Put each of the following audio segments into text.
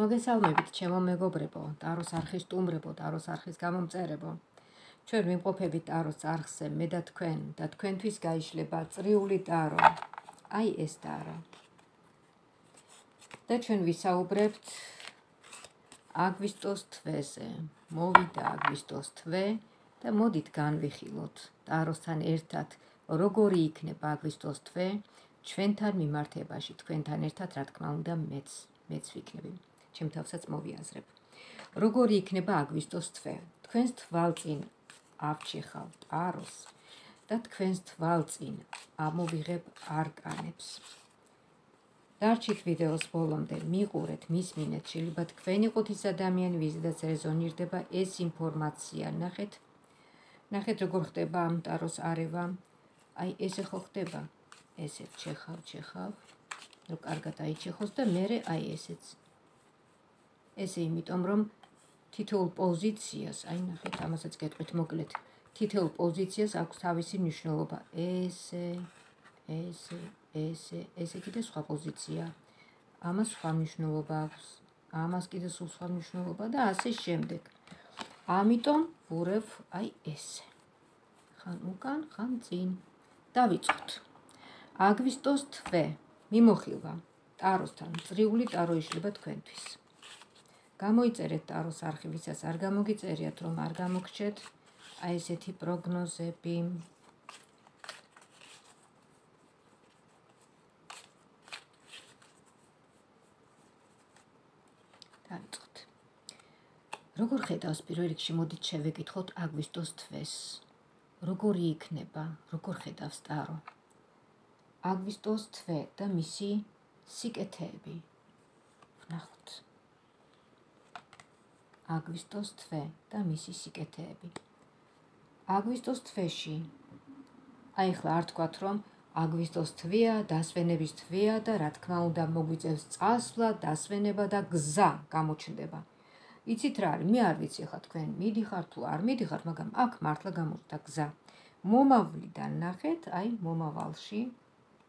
მოგესალმებით, ჩემო მეგობრებო, ტაროს არხის სტუმრებო, ტაროს არხის გამომწერებო. ჩვენ ვიმყოფებით ტაროს არხზე, მე და თქვენ და თქვენთვის გაიშლება წრიული ტარო. აი ეს ტარო. და ჩვენ ვისაუბრებთ აგვისტოს თვეზე. მოვიდა აგვისტოს თვე და მოდით განვიხილოთ ტაროსთან ერთად, როგორი იქნება აგვისტოს თვე ჩვენთან მიმართებაში, თქვენთან ერთად, რა თქმა უნდა, მეც მეც ვიქნები. ჩემ თავსაც მოვიაზრებ. როგორი იქნება აგვისტოს თვე? თქვენს თვალწინ ავჩიხავ ტაროს და თქვენს თვალწინ ამოვიღებ არკანებს. დარჩით ვიდეოს ბოლომდე, მიყურეთ, მისმინეთ, შეიძლება თქვენ იყოთ ის ადამიანი, ვიზედაც რეზონირდება ეს ინფორმაცია. ნახეთ. ნახეთ როგორ ხდება ამ ტაროს არევა. აი ესე ხო ხდება? ესე ჩეხავ, ჩეხავ. რო კარგად აიჩეხოს და მე აი ესეც ესე იმიტომ რომ თითოეულ პოზიციას, აი ნახეთ, ამასაც გეტყვით მოკლედ. თითოეულ პოზიციას აქვს თავისი მნიშვნელობა. ესე, ესე, ესე, ესე კიდე სხვა პოზიცია. ამას სხვა მნიშვნელობა აქვს. ამას კიდე სულ სხვა მნიშვნელობა და ასე შემდეგ. ამიტომ ვურევ აი ესე. ხან უკან, ხან წინ. დავიწყოთ. აგვისტოს თვე მიმოხილვა. ტაროსთან წრიული ტარო იშლება თქვენთვის. გამოიწერეთ ტაროს არქივისას, არ გამოგიწერიათ, რომ არ გამოგჩეთ აი ესეთი პროგნოზები. დაიწყოთ. როგორ ხედავს პირველ რიგში მოდით შევეკითხოთ აგვისტოს თვეს. როგორი იქნება, როგორ ხედავს ტარო? აგვისტოს თვე და მისი სიკეთეები. ვნახოთ. აგვისტოს თვე და მისი სიკეთეები. აგვისტოს თვეში აი ხლა არ თქვათ რომ აგვისტოს თვეა, დასვენების თვეა და რა თქმა უნდა მოგვიწევს წასვლა, დასვენება და გზა გამოჩნდება. იცით რა არის? მე არ ვიცი ხა თქვენ მიდიხარ თუ არ მიდიხარ, მაგრამ აქ მართლა გამოჩნდა გზა. მომავლიდან ნახეთ, აი მომავალში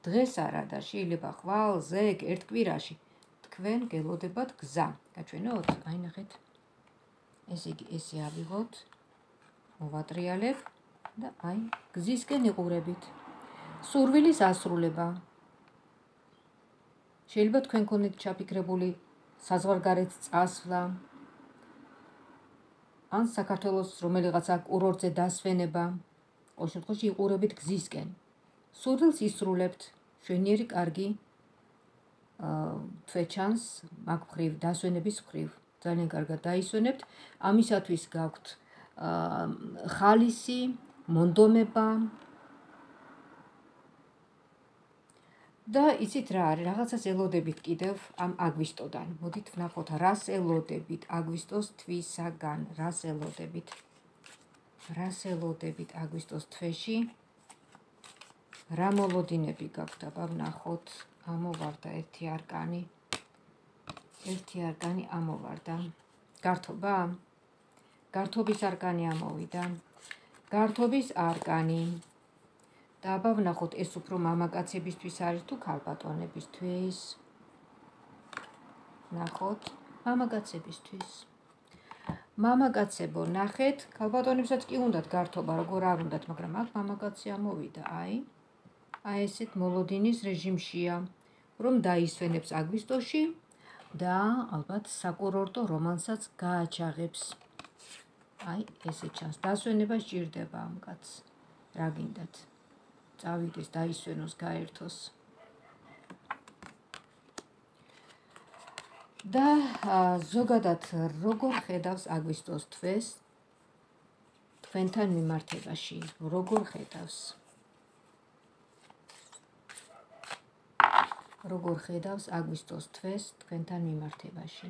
დღეს არა და შეიძლება ხვალ ზეგ ერთ კვირაში თქვენ გელოდებათ გზა. გაჩვენოთ? აი ნახეთ. ესე იგი ესე ავიღოთ მოვატრიალებ და აი გზისკენ იყურებით. სურვილის ასრულება. შეიძლება თქვენ კონდეთ ჩაფიქრებული საზღვარგარეთ წასვლა. ან საქართველოს რომელიღაცა კურორტზე დასვენება. ყოველ შემთხვევაში იყურებით გზისკენ. სურვილს ისრულებთ. შვენიერი კარგი აა თვეჩანს მაგ ხრივ დასვენების ხრივ ძალიან კარგად დაისვენებთ. ამისათვის გაქვთ ხალისი, მონდომება და იცით რა არის, რაღაცას ელოდებით კიდევ ამ აგვისტოდან. მოდით ვნახოთ, რას ელოდებით აგვისტოს თვისაგან, რას ელოდებით. რას ელოდებით აგვისტოს თვეში? რა მოლოდინები გაქვთ, აბა ვნახოთ. ამოვარდა ერთი არკანი. ერთი არკანი ამოვარდა. გართობა? გართობის არკანი ამოვიდა. გართობის არკანი. და აბა ვნახოთ ეს უფრო მამაკაცებისთვის არის თუ ქალბატონებისთვის. ნახოთ მამაკაცებისთვის. მამაკაცებო, ნახეთ, ქალბატონებსაც კი უნდათ გართობა, როგორ არ უნდათ, მაგრამ აქ მამაკაცი ამოვიდა, აი. აი ესეთ მოლოდინის რეჟიმშია, რომ დაისვენებს აგვისტოში და ალბათ საკურორტო რომანსაც გააჩაღებს. აი, ესე ჩანს. დასვენება სჭირდება ამ კაცს. რა გინდათ? წავიდეს დაისვენოს გაერთოს. და ზოგადად როგორ ხედავს აგვისტოს თვეს თქვენთან მიმართებაში? როგორ ხედავს? როგორ ხედავს აგვისტოს თვეს თქვენთან მიმართებაში?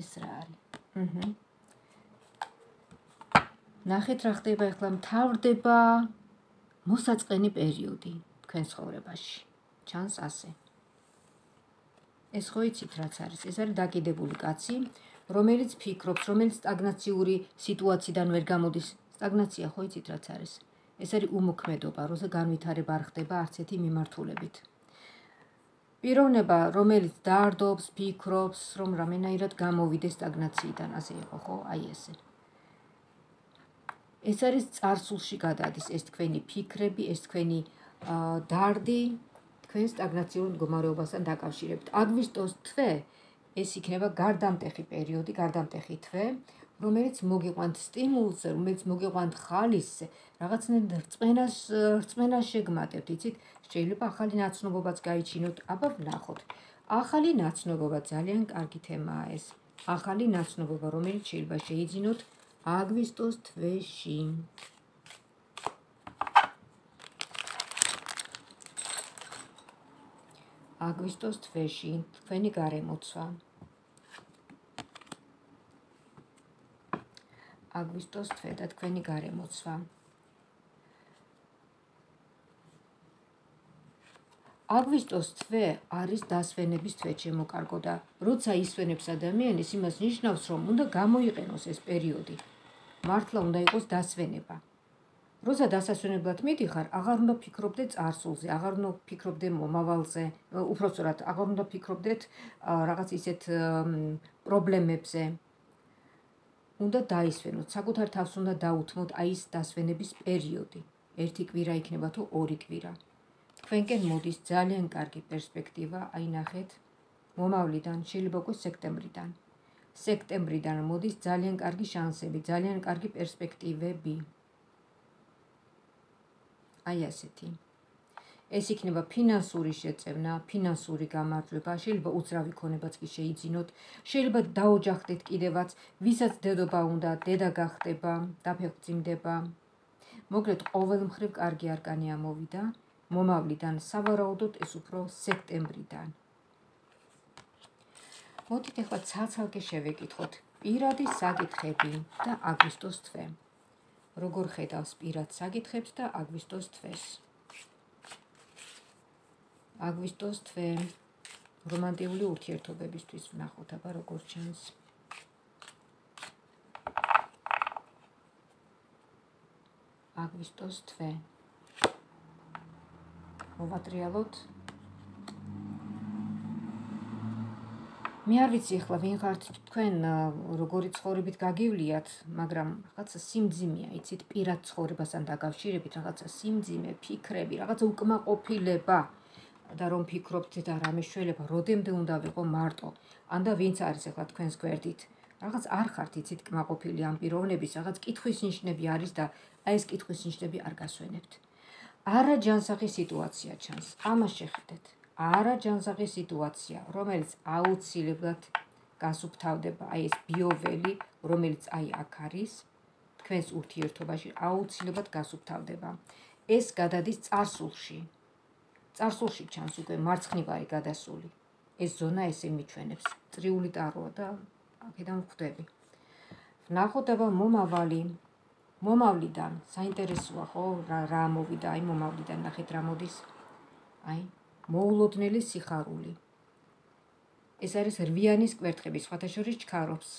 ეს რა არის? აჰა. ნახეთ რა ხდება ახლა მთავრდება მოსაწყენი პერიოდი თქვენ ცხოვრებაში. ჩანს ასე. ეს ხო იცით რაც არის? ეს არის დაკიდებული კაცი, რომელიც ფიქრობს, რომელიც სტაგნაციური სიტუაციიდან ვერ გამოდის. სტაგნაცია ხო იცით რაც არის? ეს არის უმოქმედობა, როცა განვითარება არ ხდება არც ერთი მიმართულებით. პიროვნება, რომელიც დაარდობს, ფიქრობს, რომ რამენაირად გამოვიდეს სტაგნაციიდან, ასე იყო ხო? აი ესე. ეს არის царსულში გადადის ეს თქვენი ფიქრები, ეს თქვენი დარდი თქვენ სტაგნაციურ მდგომარეობასთან დაკავშირებით. აგვისტოს თვე ეს იქნება გარდამტეხი პერიოდი, გარდამტეხი თვე, რომელიც მოგიყვანთ სტიმულს, რომელიც მოგიყვანთ ხალისზე, რაღაცნაირ რწმენას რწმენას შეგმატებთ, იცით? შეიძლება ახალი ნაცნობობაც გაიჩინოთ, აბა ვნახოთ. ახალი ნაცნობობა ძალიან კარგი თემაა ეს. ახალი ნაცნობობა, რომელიც შეიძლება შეიძინოთ აგვისტოს თვეში. აგვისტოს თვეში თქვენი გარემოცვა. აგვისტოს თვე და თქვენი გარემოცვა. აგვისტოს თვე არის დასვენების თვე შემოკარგოდა. როცა ისვენებს ადამიანის, იმას ნიშნავს, რომ უნდა გამოიყენოს ეს პერიოდი. მართლა უნდა იყოს დასვენება. როცა დასასვენებლად მიდიხარ, აღარ უნდა ფიქრობდე წარსულზე, აღარ უნდა ფიქრობდე მომავალზე, უფრო სწორად, აღარ უნდა ფიქრობდეთ რაღაც ისეთ პრობლემებზე, უნდა დაისვენოთ, საკუთარ თავს უნდა დაუთმოთ აი ეს დასვენების პერიოდი. ერთი კვირა იქნება თუ ორი კვირა. თქვენკენ მოდის ძალიან კარგი პერსპექტივა, აი ნახეთ. მომავლიდან, შეიძლება უკვე სექტემბრიდან. სექტემბრიდან მოდის ძალიან კარგი შანსები, ძალიან კარგი პერსპექტივები. აი ასეთი. ეს იქნება ფინანსური შეწევნა, ფინანსური გამარჯვება, შეიძლება უძრავი ქონებაც კი შეიძინოთ, შეიძლება დაოჯახდეთ კიდევაც, ვისაც დედობა უნდა, დედა გახდება, დაფეხმძიმდება. მოკლედ, ყოველ მხრივ კარგი არკანი ამოვიდა, მომავლიდან, სავარაუდოდ ეს უფრო სექტემბრიდან. მოდით ახლა ცალ-ცალკე შევეკითხოთ პირადი საკითხები და აგვისტოს თვე. როგორ ხედავს პირად საკითხებს და აგვისტოს თვეს? აგვისტოს თვე რომანტიული ურთიერთობებისთვის ვნახოთ აბა როგორ ჩანს. აგვისტოს თვე. მოვატრიალოთ. მე არ ვიცი ახლა ვინ ხართ თქვენ როგორი ცხოვრებით გაგივლიათ მაგრამ რაღაცა სიმძიმეა იცით პირად ცხოვრებასთან დაკავშირებით რაღაცა სიმძიმე ფიქრები რაღაცა უკმაყოფილება და რომ ფიქრობთ და რამე შეიძლება, როდემდე უნდა ვიყო მარტო. ანდა ვინც არის ახლა თქვენს გვერდით? რაღაც არ ხართ იცით კმაყოფილი ამ პიროვნების, რაღაც კითხვის ნიშნები არის და აი ეს კითხვის ნიშნები არ გასვენებთ. არა ჯანსაღი სიტუაცია ჩანს. ამას შეხედეთ. არა ჯანსაღი სიტუაცია, რომელიც აუცილებლად გასუფთავდება, აი ეს ბიოველი, რომელიც აი აქ არის, თქვენს ურთიერთობაში აუცილებლად გასუფთავდება. ეს გადადის წარსულში. წარსულში ჩანს უკვე მარცხნივარი გადასული. ეს ზონა ესე მიჩვენებს. წრიული ტაროა და აქედან ვხვდები. ნახოთ აბა მომავალი. მომავლიდან საინტერესოა ხო? რა რა მოვიდა? აი მომავლიდან ნახეთ რა მოდის. აი მოულოდნელი სიხარული. ეს არის რვიანის კვერთხები სხვათა შორის ჩქარობს.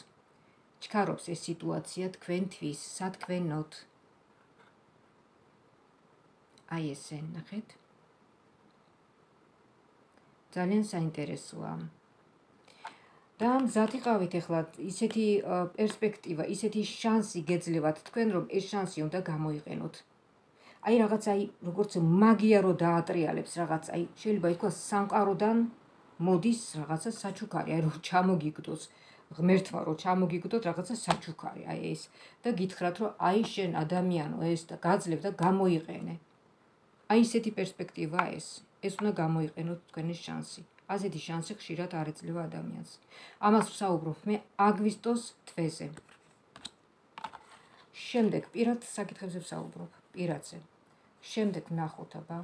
ჩქარობს ეს სიტუაცია თქვენთვის სათქვენოთ აი ესე ნახეთ ძალიან საინტერესოა. და მზად იყავით ახლა ისეთი პერსპექტივა, ისეთი შანსი გეძლევათ თქვენ, რომ ეს შანსი უნდა გამოიყენოთ. აი რაღაც აი როგორც მაგია რო დაატრიალებს რაღაც აი შეიძლება ითქვას სამყაროდან მოდის რაღაცა საჩუქარი, აი რო ჩამოგიგდოს ღმერთმა რო ჩამოგიგდოთ რაღაცა საჩუქარი, აი ეს და გითხრათ რომ აი შენ ადამიანო ეს და გაძლევ და გამოიყენე. აი ესეთი პერსპექტივაა ეს. ეს უნდა გამოიყენოთ თქვენი შანსი. ასეთი შანსი ხშირად არ ეძლევა ადამიანს. ამას ვსაუბრობ მე აგვისტოს თვეზე. შემდეგ პირად საკითხებზე ვსაუბრობ, პირადზე. შემდეგ ნახოთ აბა.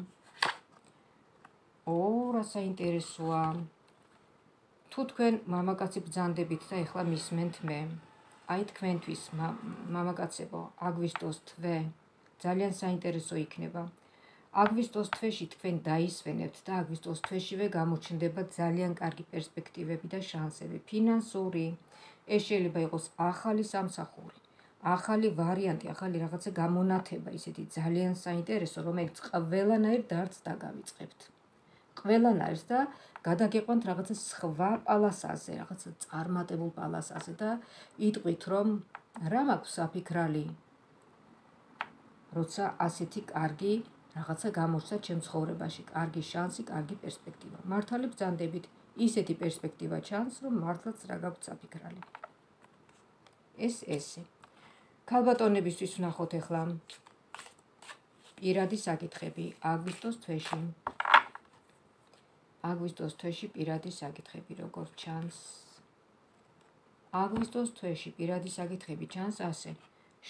ო, რა საინტერესოა. თუ თქვენ მამაკაცი ბძანდებით და ეხლა მისმენთ მე, აი თქვენთვის მამაკაცებო, აგვისტოს თვე ძალიან საინტერესო იქნება. აგვისტოს თვეში თქვენ დაისვენებთ და აგვისტოს თვეშივე გამოჩნდება ძალიან კარგი პერსპექტივები და შანსები. ფინანსური. ეს შეიძლება იყოს ახალი სამსახური ახალი ვარიანტი ახალი რაღაცა გამონათება ისეთი ძალიან საინტერესო რომელიც ყველანაირ დარც დაგავიწყებთ ყველანაირს და გადაგეყვანთ რაღაცა სხვა პალასაზე, რაღაცა წარმატებულ პალასაზე და იტყვით, რომ რა მაქვს საფიქრალი? როცა ასეთი კარგი რაღაცა გამოსცა ჩემ ცხოვრებაში, კარგი შანსი, კარგი პერსპექტივა. მართალი ბრძანდებით, ისეთი პერსპექტივა ჩანს, რომ მართლაც რა გაქვს საფიქრალი. ეს ესე. ქალბატონებისთვის ვნახოთ ახლა პირადი საკითხები აგვისტოს თვეში. აგვისტოს თვეში პირადი საკითხები როგორ ჩანს? აგვისტოს თვეში პირადი საკითხები ჩანს ასე.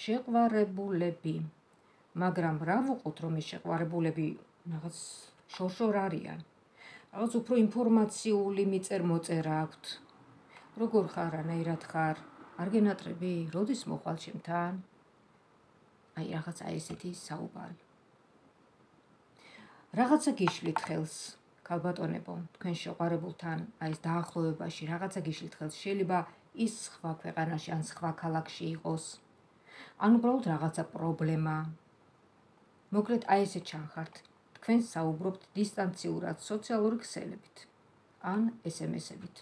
შეყვარებულები. მაგრამ რა ვუყოთ რომ ეს შეყვარებულები რაღაც შორშორ არიან? რაღაც უფრო ინფორმაციული მიწერ მოწერა აქვთ. როგორ ხარ, ანაირად ხარ? არ გენატრები? როდის მოხვალ ჩემთან? აი რაღაცა ესეთი საუბარი. რაღაცა გიშლით ხელს. ქალბატონებო, თქვენ შეყვარებულთან აი ეს დაახლოებაში რაღაცა გიშლით ხელს. შეიძლება ის სხვა ქვეყანაში ან სხვა ქალაქში იყოს. ან უბრალოდ რაღაცა პრობლემა. მოკლედ აი ესე ჩანხართ. თქვენ საუბრობთ დისტანციურად სოციალური ქსელებით ან SMS-ებით.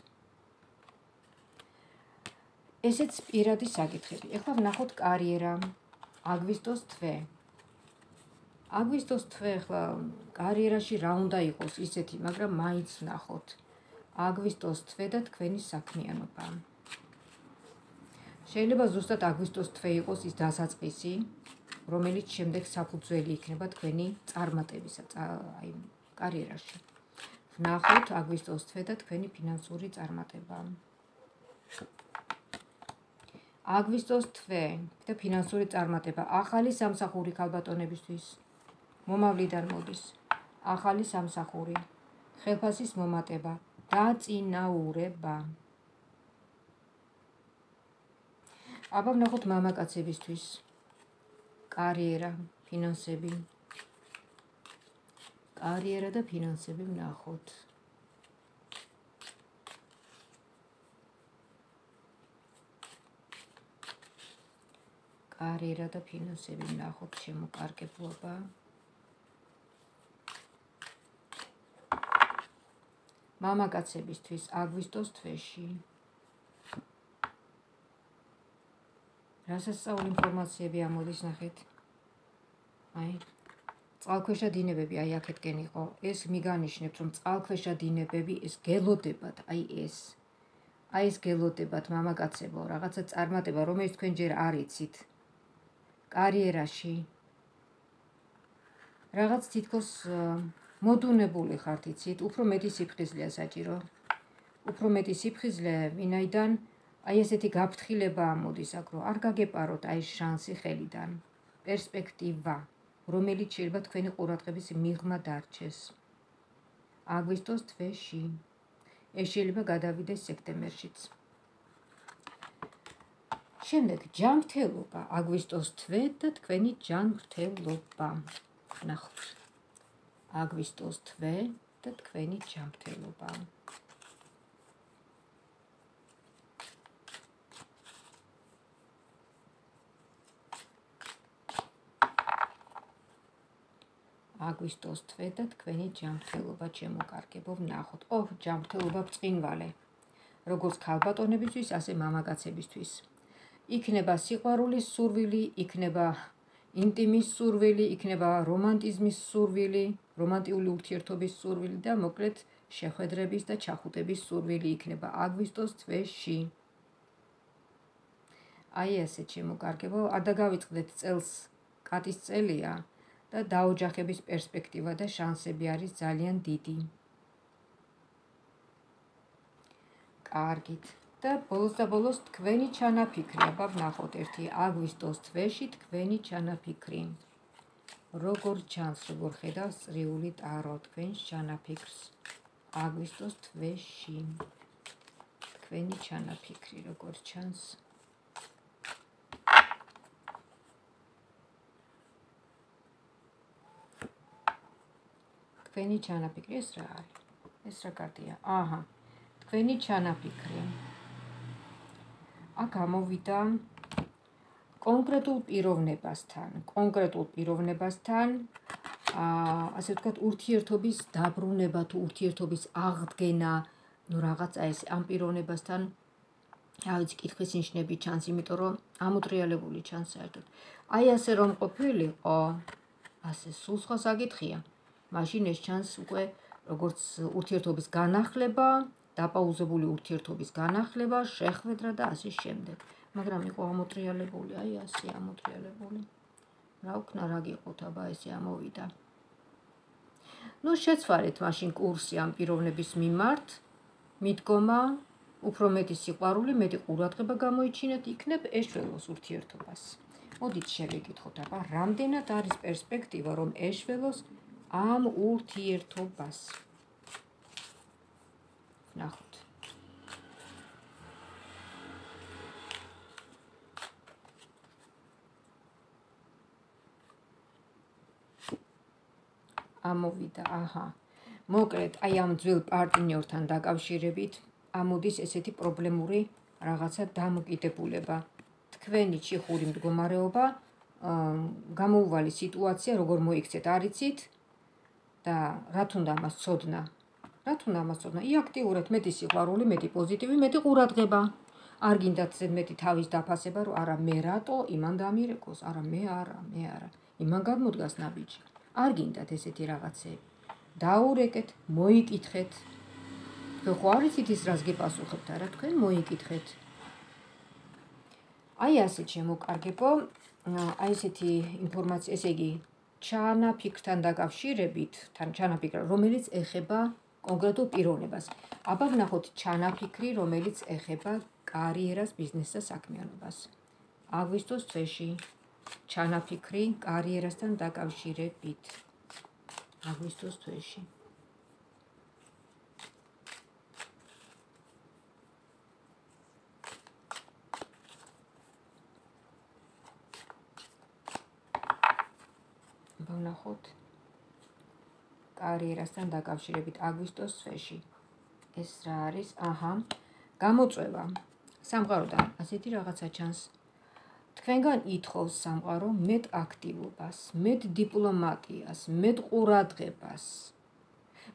ესეც პირადი საკითხები. ეხლა ვნახოთ კარიერა. აგვისტოს თვე. აგვისტოს თვე ახლა კარიერაში რა უნდა იყოს ისეთი, მაგრამ მაინც ნახოთ. აგვისტოს თვე და თქვენი საქმიანობა. შეიძლება ზუსტად აგვისტოს თვე იყოს ის დასაწყისი, რომელიც შემდეგ საფუძველი იქნება თქვენი წარმატებისა, აი კარიერაში. ნახოთ აგვისტოს თვე და თქვენი ფინანსური წარმატება. აგვისტოს თვე და ფინანსური წარმატება. ახალი სამსახური ქალბატონებისთვის. მომავლიდან მოდის ახალი სამსახური ხელფასის მომატება დაწინაურება აბა ვნახოთ მამაკაცებისთვის კარიერა ფინანსები. კარიერა და ფინანსები ვნახოთ. კარიერა და ფინანსები ვნახოთ შემოკარგებლობა. მამაკაცებისთვის აგვისტოს თვეში. რასასწაული ინფორმაციები ამოდის ნახეთ. აი წყალქვეშა დინებები აი აქეთკენ იყო. ეს მიგანიშნებთ რომ წყალქვეშა დინებები ეს გელოდებათ, აი ეს. აი ეს გელოდებათ მამაკაცებო, რაღაცა წარმატება, რომელიც თქვენ ჯერ არ იცით. კარიერაში რაღაც თითქოს მოდუნებული ხართ იცით, უფრო მეტი სიფხიზლეა საჭირო. უფრო მეტი სიფხიზლე, ვინაიდან აი ესეთი გაფრთხილება ამოდის აქ, რომ არ გაგეპაროთ აი შანსი ხელიდან. პერსპექტივა, რომელიც შეიძლება თქვენი ყურადღების მიღმა დარჩეს. აგვისტოს თვეში. ეს შეიძლება გადავიდეს სექტემბერშიც. შემდეგ ჯანმრთელობა, აგვისტოს თვე და თქვენი ჯანმრთელობა. ნახოთ. აგვისტოს თვე და თქვენი ჯანმრთელობა. აგვისტოს თვე და თქვენი ჯანმრთელობა ჩემოკარგებო ვნახოთ. ო, ჯანმრთელობა ბწინვალე. როგორც ქალბატონებისთვის, ასე მამაკაცებისთვის. იქნება სიყვარულის სურვილი, იქნება ინტიმის სურვილი, იქნება რომანტიზმის სურვილი, რომანტიული ურთიერთობის სურვილი და მოკლედ შეხვედრების და ჩახუტების სურვილი იქნება აგვისტოს თვეში. აი ესე შემოგარგებო, არ დაგავიწყდეთ წელს კატის წელია და დაოჯახების პერსპექტივა და შანსები არის ძალიან დიდი. კარგით. და ბოლოს და ბოლოს თქვენი ჩანაფიქრი, აბა ვნახოთ ერთი აგვისტოს თვეში თქვენი ჩანაფიქრი. როგორ ჩანს, როგორ ხედავს წრიული ტარო თქვენს ჩანაფიქრს აგვისტოს თვეში? თქვენი ჩანაფიქრი როგორ ჩანს? თქვენი ჩანაფიქრი ეს რა არის? ეს რა კარტია? აჰა. თქვენი ჩანაფიქრი. აქ ამოვიდა კონკრეტულ პიროვნებასთან, კონკრეტულ პიროვნებასთან აა ასე ვთქვათ, ურთიერთობის დაბრუნება თუ ურთიერთობის აღდგენა, ну რაღაცა ეს ამ პიროვნებასთან რა ვიცი, კითხვის ნიშნები ჩანს, იმიტომ რომ ამოტრიალებული ჩანს საერთოდ. აი ასე რომ ყოფილიყო, ასე სულ სხვა საკითხია. მაშინ ეს ჩანს უკვე როგორც ურთიერთობის განახლება, დაპაუზებული ურთიერთობის განახლება, შეხვედრა და ასე შემდეგ. მაგრამ იყო ამოტრიალებული, აი ასე ამოტრიალებული. რა ვქნა, რა გიყოთ, აბა ესე ამოვიდა. ну შეცვალეთ მაშინ კურსი ამ პიროვნების მიმართ მიდგომა უფრო მეტი სიყვარული მეტი ყურადღება გამოიჩინეთ იქნებ ეშველოს ურთიერთობას მოდით შევეკითხოთ აბა რამდენად არის პერსპექტივა რომ ეშველოს ამ ურთიერთობას ნახოთ ამოვიდა, აჰა. მოკლედ, აი ამ ძველ პარტნიორთან დაკავშირებით ამოდის ესეთი პრობლემური რაღაცა დამოკიდებულება. თქვენი ჩიხური მდგომარეობა, გამოუვალი სიტუაცია, როგორ მოიქცეთ, არიცით და რა თუნდა მას წოდნა. რა თუნდა მას წოდნა? იაქტიურეთ მეტი სიყვარული, მეტი პოზიტივი, მეტი ყურადღება. არ გინდათ მეტი თავის დაფასება, რომ არა მე რატო იმან დამირეკოს, არა მე არა, მე არა. იმან გამოდგას ნაბიჯი. არ გინდათ ესეთი რაღაცები. დაურეკეთ, მოიკითხეთ. თქვენ ხო არიცით ის რას გეპასუხებთ, არა თქვენ მოიკითხეთ. აი ასე შემოკარგებო, აი ესეთი ინფორმაცია, ესე იგი, ჩანაფიქრთან დაკავშირებით, თან ჩანაფიქრა, რომელიც ეხება კონკრეტულ პიროვნებას. აბა ვნახოთ ჩანაფიქრი, რომელიც ეხება კარიერას, ბიზნესს და საქმიანობას. აგვისტოს წეში ჩანაფიქრი კარიერასთან დაკავშირებით აგვისტოს თვეში ბანახოთ კარიერასთან დაკავშირებით აგვისტოს თვეში ეს რა არის? აჰა. გამოწვევა. სამყაროდან ასეთი რაღაცა ჩანს. თქვენგან ითხოვს სამყარო მეტ აქტივობას, მეტ დიპლომატიას, მეტ ყურადღებას,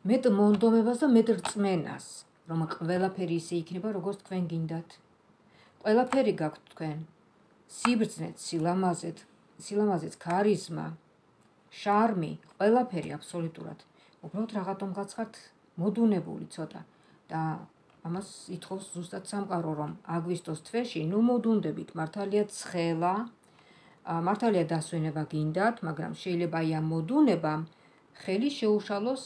მეტ მონდომებას და მეტ რწმენას, რომ ყველაფერი ისე იქნება, როგორც თქვენ გინდათ. ყველაფერი გაქვთ თქვენ. სიბრძნეთ, სილამაზეთ, სილამაზეთ, ქარიზმა, შარმი, ყველაფერი აბსოლუტურად. უბრალოდ რაღაცომღაც ხართ მოდუნებული ცოტა. და ამას ითხოვს ზუსტად სამყარო რომ აგვისტოს თვეში ნუ მოდუნდებით მართალია ცხელა მართალია დასვენება გინდათ მაგრამ შეიძლება აი ამ მოდუნებამ ხელი შეუშალოს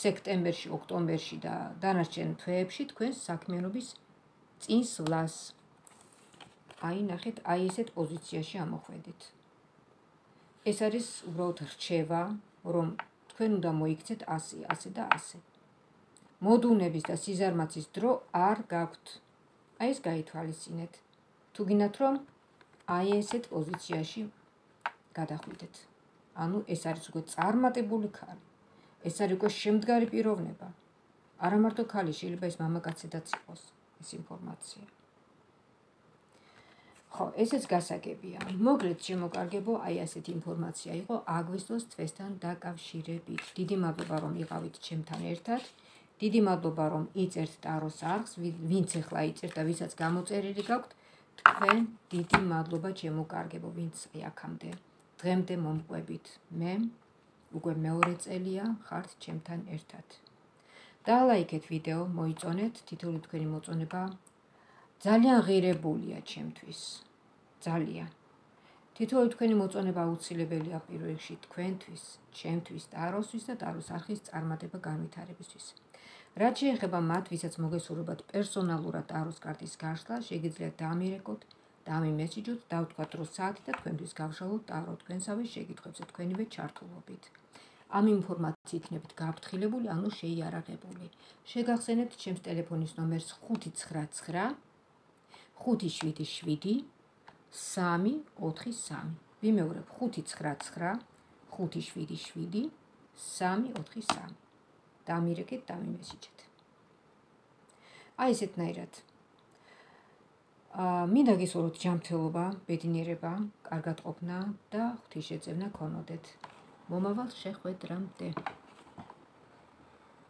სექტემბერში ოქტომბერში და დანარჩენ თვეებში თქვენს საქმიანობის წინსვლას. აი ნახეთ აი ესეთ პოზიციაში ამოხვედით ეს არის უბრალოდ რჩევა რომ თქვენ უნდა მოიქცეთ ასე ასე და ასე მოდუნების და სიზარმაცის დრო არ გაქვთ. აი ეს გაითვალისწინეთ. თუ გინდათ რომ აი ესეთ პოზიციაში გადახვიდეთ. ანუ ეს არის უკვე წარმატებული ქალი. ეს არის უკვე შემდგარი პიროვნება. არა მარტო ქალი, შეიძლება ეს მამაკაცედაც იყოს ეს ინფორმაცია. ხო, ესეც გასაგებია. მოგლეთ შემოკარგებო, აი ასეთი ინფორმაცია იყო აგვისტოს თვესთან დაკავშირებით. დიდი მადლობა რომ იყავით ჩემთან ერთად. დიდი მადლობა რომ იწერთ ტაროს არხს, ვინც ახლა იწერთ და ვისაც გამოწერილი გაქვთ, თქვენ დიდი მადლობა ჩემო კარგებო, ვინც აი აქამდე დღემდე მომყვებით. მე უკვე მეორე წელია ხართ ჩემთან ერთად. დალაიქეთ ვიდეო, მოიწონეთ, თითოეული თქვენი მოწონება ძალიან ღირებულია ჩემთვის. ძალიან. თითოეული თქვენი მოწონება აუცილებელია პირველ რიგში თქვენთვის, ჩემთვის, ტაროსთვის და ტაროს არხის წარმატება განვითარებისთვის. რაც შეეხება მათ, ვისაც მოგესურვებათ პერსონალურად ტაროს კარტის გაშლა, შეგიძლიათ დამირეკოთ და ამი მესიჯოთ დავთქვათ დრო საათი და თქვენთვის გავშალოთ ტარო თქვენსავე შეკითხვებზე თქვენივე ჩართულობით. ამ ინფორმაციით იქნებით გაფრთხილებული, ანუ შეიარაღებული. შეგახსენებთ ჩემს ტელეფონის ნომერს 599 577 343. ვიმეორებ 599 577 343. დამირეკეთ, დამიმესიჯეთ. აი ესეთნაირად. აა მინდა გისურვოთ ჯანმრთელობა, ბედნიერება, კარგად ყოფნა და ღვთის შეძენა ქონოდეთ. მომავალ შეხვედრამდე